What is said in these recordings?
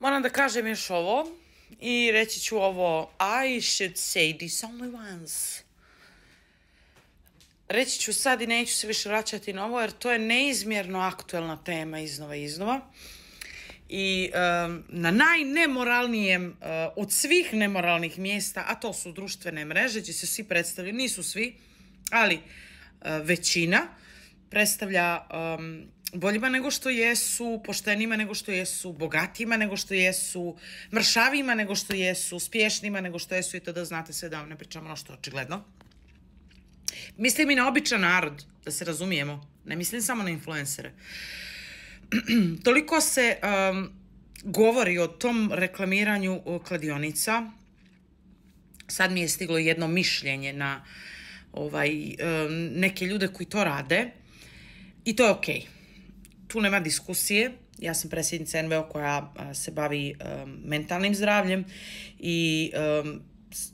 Moram da kažem još ovo i reći ću ovo I should say this only once. Reći ću sad i neću se više vraćati na ovo jer to je neizmjerno aktuelna tema iznova i iznova. I um, na najnemoralnijem uh, od svih nemoralnih mjesta, a to su društvene mreže, gdje se svi predstavljaju, nisu svi, ali uh, većina predstavlja um, boljima nego što jesu, poštenima nego što jesu, bogatima nego što jesu, mršavima nego što jesu, uspješnima nego što jesu i to da znate sve da vam ne pričamo ono što očigledno. Mislim i na običan narod, da se razumijemo. Ne mislim samo na influencere. Toliko se um, govori o tom reklamiranju kladionica. Sad mi je stiglo jedno mišljenje na ovaj, um, neke ljude koji to rade i to je okej. Okay tu nema diskusije. Ja sam predsjednica NVO koja se bavi um, mentalnim zdravljem i um,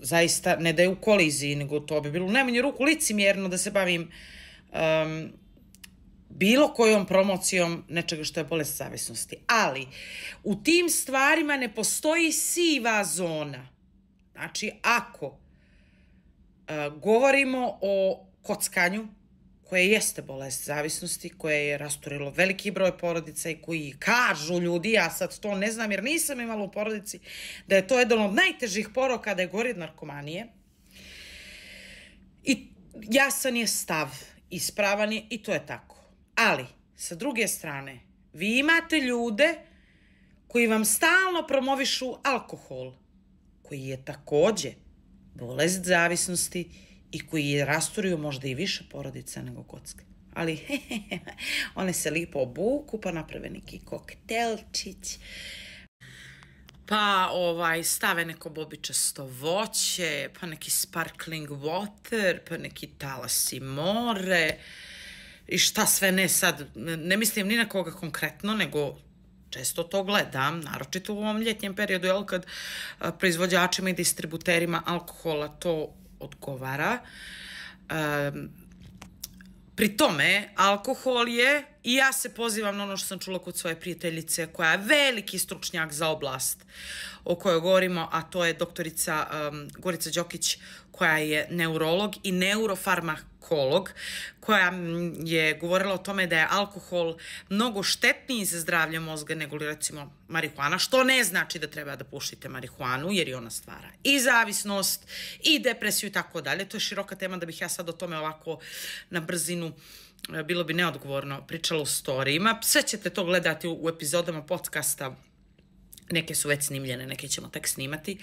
zaista ne da je u koliziji, nego to bi bilo u najmanju ruku licimjerno da se bavim um, bilo kojom promocijom nečega što je bolest zavisnosti. Ali u tim stvarima ne postoji siva zona. Znači, ako govorimo o kockanju, koje jeste bolest zavisnosti, koje je rasturilo veliki broj porodica i koji kažu ljudi, ja sad to ne znam jer nisam imala u porodici, da je to jedan od najtežih poroka da je gori od narkomanije. I jasan je stav, ispravan je i to je tako. Ali, sa druge strane, vi imate ljude koji vam stalno promovišu alkohol, koji je takođe bolest zavisnosti i koji je rasturio možda i više porodica nego kocke. Ali one se lipo obuku pa naprave neki koktelčić. Pa ovaj, stave neko bobičasto voće, pa neki sparkling water, pa neki talasi more i šta sve ne sad, ne mislim ni na koga konkretno, nego često to gledam, naročito u ovom ljetnjem periodu, jel, kad proizvođačima i distributerima alkohola to odgovara. Um, pri tome, alkohol je, i ja se pozivam na ono što sam čula kod svoje prijateljice, koja je veliki stručnjak za oblast o kojoj govorimo, a to je doktorica um, Gorica Đokić, koja je neurolog i neurofarmakolog, koja je govorila o tome da je alkohol mnogo štetniji za zdravlje mozga nego li recimo marihuana, što ne znači da treba da pušite marihuanu, jer i ona stvara i zavisnost, i depresiju i tako dalje. To je široka tema da bih ja sad o tome ovako na brzinu bilo bi neodgovorno pričala u storijima. Sve ćete to gledati u, u epizodama podcasta. Neke su već snimljene, neke ćemo tek snimati,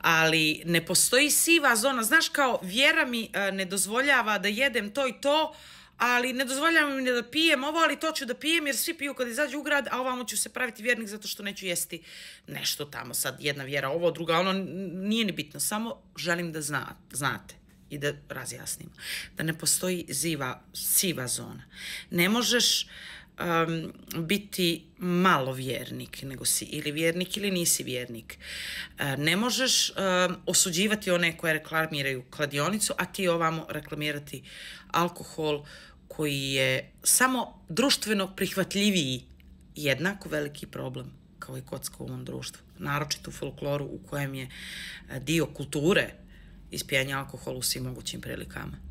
ali ne postoji siva zona, znaš kao vjera mi uh, ne dozvoljava da jedem to i to, ali ne dozvoljava mi da pijem ovo, ali to ću da pijem jer svi piju kad izađu u grad, a ovamo ću se praviti vjernik zato što neću jesti nešto tamo, sad jedna vjera ovo, druga ono, nije ni bitno, samo želim da zna, znate i da razjasnimo, da ne postoji ziva, siva zona. Ne možeš um, biti malo vjernik, nego si ili vjernik ili nisi vjernik. Uh, ne možeš um, osuđivati one koje reklamiraju kladionicu, a ti ovamo reklamirati alkohol koji je samo društveno prihvatljiviji jednako veliki problem kao i kocka u ovom društvu. Naročito u folkloru u kojem je uh, dio kulture ispijanja alkohola u svim mogućim prilikama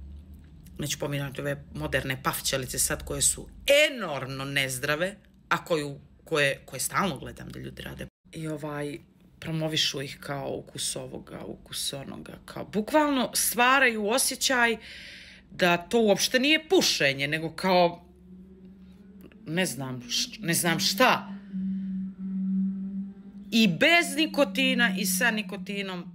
neću pominjati ove moderne pafćalice sad koje su enormno nezdrave, a koju, koje, koje stalno gledam da ljudi rade. I ovaj, promovišu ih kao ukus ovoga, ukus onoga, kao bukvalno stvaraju osjećaj da to uopšte nije pušenje, nego kao ne znam, ne znam šta. I bez nikotina i sa nikotinom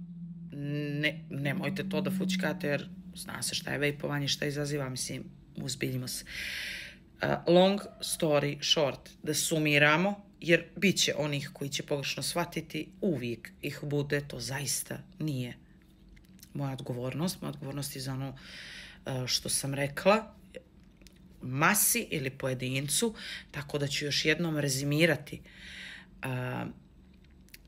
ne, nemojte to da fućkate jer zna se šta je vejpovanje, šta izaziva, mislim, uzbiljimo se. Uh, long story short, da sumiramo, jer bit će onih koji će pogrešno shvatiti, uvijek ih bude, to zaista nije moja odgovornost. Moja odgovornost je za ono uh, što sam rekla, masi ili pojedincu, tako da ću još jednom rezimirati uh,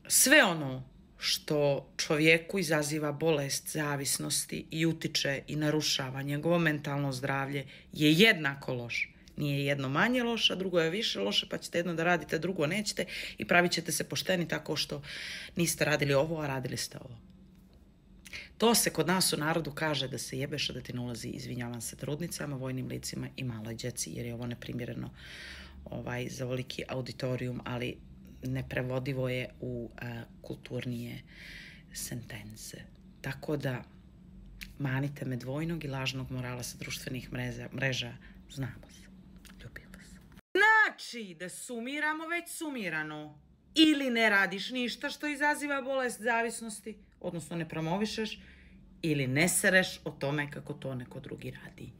sve ono što čovjeku izaziva bolest zavisnosti i utiče i narušava njegovo mentalno zdravlje je jednako loš Nije jedno manje loše, a drugo je više loše, pa ćete jedno da radite, drugo nećete i pravit ćete se pošteni tako što niste radili ovo, a radili ste ovo. To se kod nas u narodu kaže da se jebeš, da ti ne ulazi, izvinjavam se, trudnicama, vojnim licima i maloj djeci, jer je ovo neprimjereno ovaj, za veliki auditorijum, ali neprevodivo je u a, kulturnije sentence. Tako da, manite me dvojnog i lažnog morala sa društvenih mreža, mreža znamo se. Ljubim vas. Znači, da sumiramo već sumirano. Ili ne radiš ništa što izaziva bolest zavisnosti, odnosno ne promovišeš, ili ne sereš o tome kako to neko drugi radi.